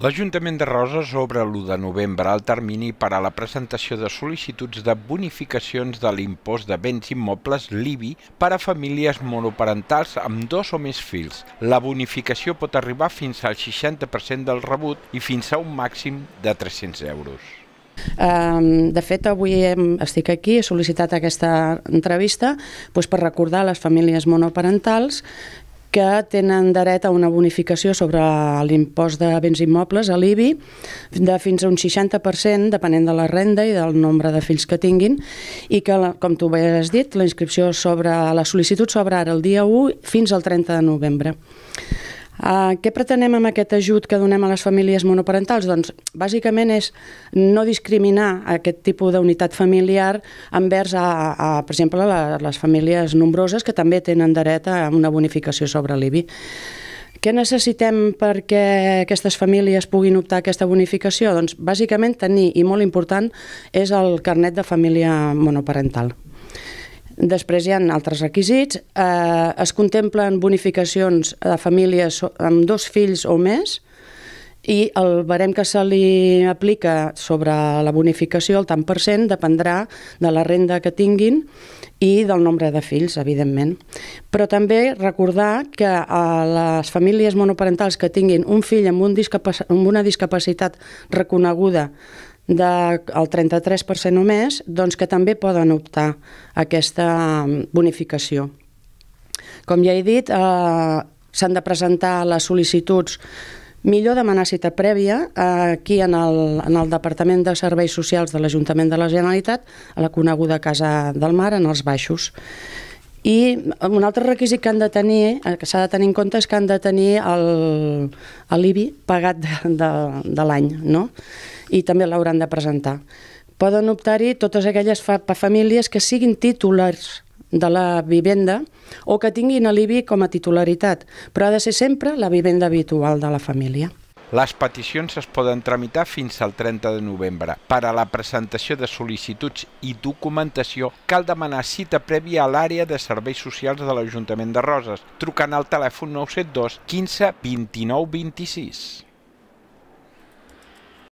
L'Ajuntament de Roses obre l'1 de novembre el termini per a la presentació de sol·licituds de bonificacions de l'impost de béns immobles l'IBI per a famílies monoparentals amb dos o més fills. La bonificació pot arribar fins al 60% del rebut i fins a un màxim de 300 euros. De fet, avui estic aquí, he sol·licitat aquesta entrevista doncs, per recordar a les famílies monoparentals que tenen dret a una bonificació sobre l'impost de béns immobles, a l'IBI, de fins a un 60%, depenent de la renda i del nombre de fills que tinguin, i que, com tu bé has dit, la inscripció sobre la sol·licitud s'obre ara el dia 1 fins al 30 de novembre. Uh, què pretenem amb aquest ajut que donem a les famílies monoparentals? Doncs bàsicament és no discriminar aquest tipus d'unitat familiar envers, a, a, per exemple, a les famílies nombroses que també tenen dret a una bonificació sobre l'IBI. Què necessitem perquè aquestes famílies puguin optar a aquesta bonificació? Doncs bàsicament tenir, i molt important, és el carnet de família monoparental. Després hi ha altres requisits. Eh, es contemplen bonificacions de famílies amb dos fills o més i el barem que se li aplica sobre la bonificació, el tant per cent, dependrà de la renda que tinguin i del nombre de fills, evidentment. Però també recordar que a les famílies monoparentals que tinguin un fill amb, un amb una discapacitat reconeguda del 33% o més, doncs que també poden optar a aquesta bonificació. Com ja he dit, eh, s'han de presentar les sol·licituds Millor demanar cita prèvia aquí en el, en el Departament de Serveis Socials de l'Ajuntament de la Generalitat, a la coneguda Casa del Mar, en els Baixos. I un altre requisit que han de tenir, eh, que s'ha de tenir en compte, és que han de tenir l'IBI pagat de, de, de l'any, no? I també l'hauran de presentar. Poden optar-hi totes aquelles fa famílies que siguin titulars de la vivenda o que tinguin l'IBI com a titularitat, però ha de ser sempre la vivenda habitual de la família. Les peticions es poden tramitar fins al 30 de novembre. Per a la presentació de sol·licituds i documentació cal demanar cita prèvia a l'àrea de serveis socials de l'Ajuntament de Roses, trucant al telèfon 972 15 29 26.